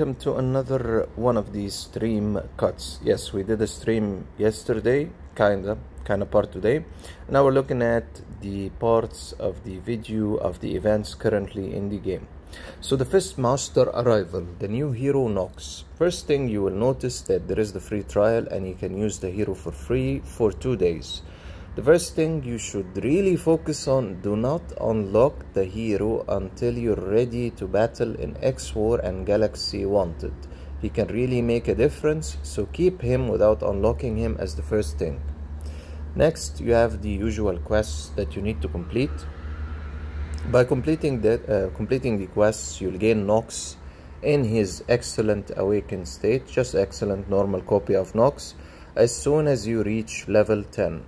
Welcome to another one of these stream cuts. Yes, we did a stream yesterday, kinda, kinda part today. Now we're looking at the parts of the video of the events currently in the game. So the Fist Master Arrival, the new hero Knox. First thing you will notice that there is the free trial and you can use the hero for free for two days. The first thing you should really focus on, do not unlock the hero until you're ready to battle in X-War and Galaxy Wanted. He can really make a difference, so keep him without unlocking him as the first thing. Next, you have the usual quests that you need to complete. By completing the, uh, completing the quests, you'll gain Knox in his excellent awakened state, just excellent normal copy of Knox, as soon as you reach level 10.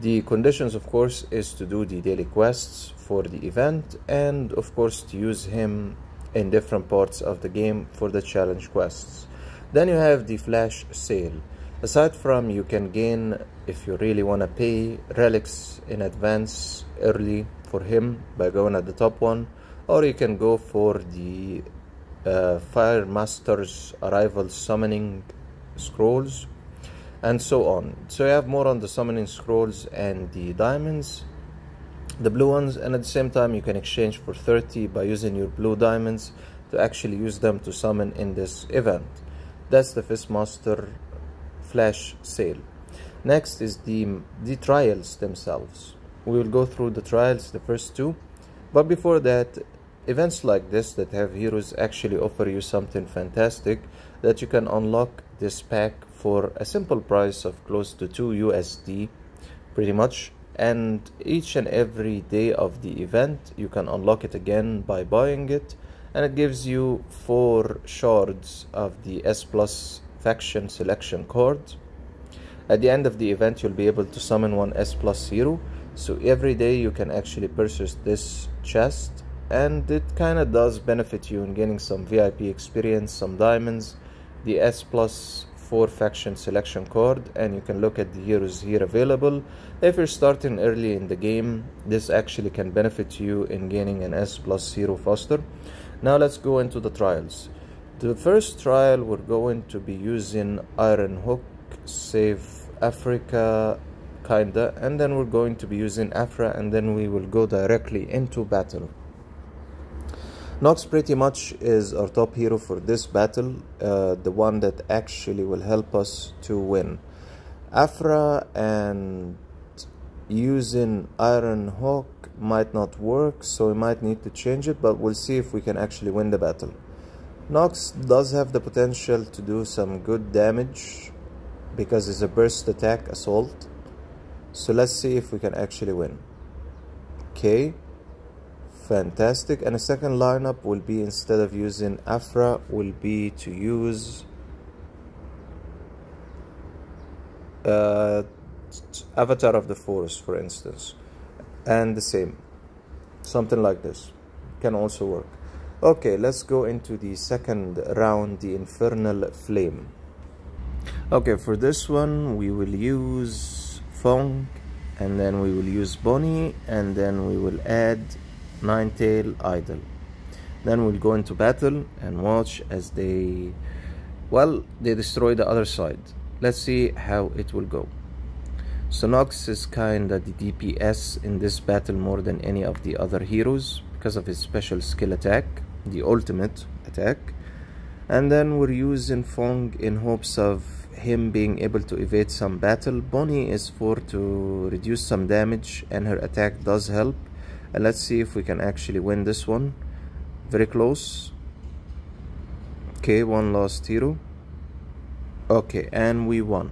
The conditions, of course, is to do the daily quests for the event and, of course, to use him in different parts of the game for the challenge quests. Then you have the flash sale. Aside from you can gain, if you really want to pay, relics in advance early for him by going at the top one, or you can go for the uh, Fist Master's Arrival Summoning Scrolls and so on. So you have more on the summoning scrolls and the diamonds, the blue ones, and at the same time you can exchange for 30 by using your blue diamonds to actually use them to summon in this event. That's the Fistmaster flash sale. Next is the, the trials themselves. We will go through the trials, the first two, but before that, events like this that have heroes actually offer you something fantastic that you can unlock this pack for a simple price of close to 2 USD pretty much. And each and every day of the event you can unlock it again by buying it. And it gives you four shards of the S plus faction selection card. At the end of the event you'll be able to summon one S plus hero. So every day you can actually purchase this chest. And it kind of does benefit you in gaining some VIP experience some diamonds. The S plus 4 faction selection card and you can look at the heroes here available. If you're starting early in the game this actually can benefit you in gaining an S plus hero faster. Now let's go into the trials. The first trial we're going to be using Iron Hook save Africa kinda and then we're going to be using Afra and then we will go directly into battle Knox pretty much is our top hero for this battle, uh, the one that actually will help us to win. Afra and using Iron Hawk might not work, so we might need to change it, but we'll see if we can actually win the battle. Knox does have the potential to do some good damage because it's a burst attack assault. So let's see if we can actually win. Okay fantastic. And a second lineup will be instead of using Afra will be to use uh, Avatar of the Forest for instance. And the same. Something like this. Can also work. Okay let's go into the second round the Infernal Flame. Okay for this one we will use Fong and then we will use Bonnie and then we will add Nine-Tail Idol. Then we'll go into battle and watch as they, well, they destroy the other side. Let's see how it will go. So Knox is kinda the DPS in this battle more than any of the other heroes because of his special skill attack, the ultimate attack. And then we're using Fong in hopes of him being able to evade some battle. Bonnie is for to reduce some damage and her attack does help and let's see if we can actually win this one. Very close. Okay one last hero okay and we won.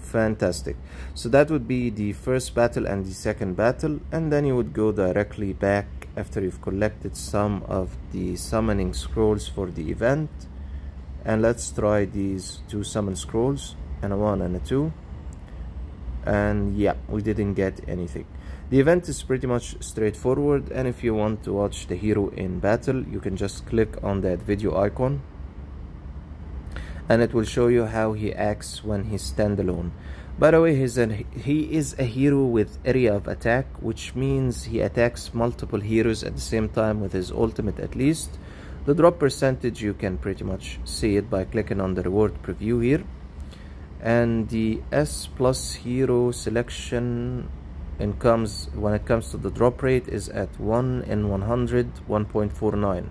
Fantastic. So that would be the first battle and the second battle and then you would go directly back after you've collected some of the summoning scrolls for the event. And let's try these two summon scrolls and a one and a two. And yeah we didn't get anything the event is pretty much straightforward and if you want to watch the hero in battle, you can just click on that video icon and it will show you how he acts when he's standalone. By the way, he's an, he is a hero with area of attack, which means he attacks multiple heroes at the same time with his ultimate at least, the drop percentage you can pretty much see it by clicking on the reward preview here and the S plus hero selection and comes when it comes to the drop rate is at 1 in 100 1.49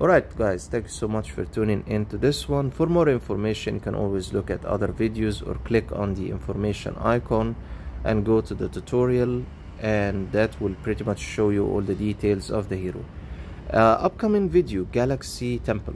alright guys thank you so much for tuning into this one. For more information you can always look at other videos or click on the information icon and go to the tutorial and that will pretty much show you all the details of the hero. Uh, upcoming video galaxy temple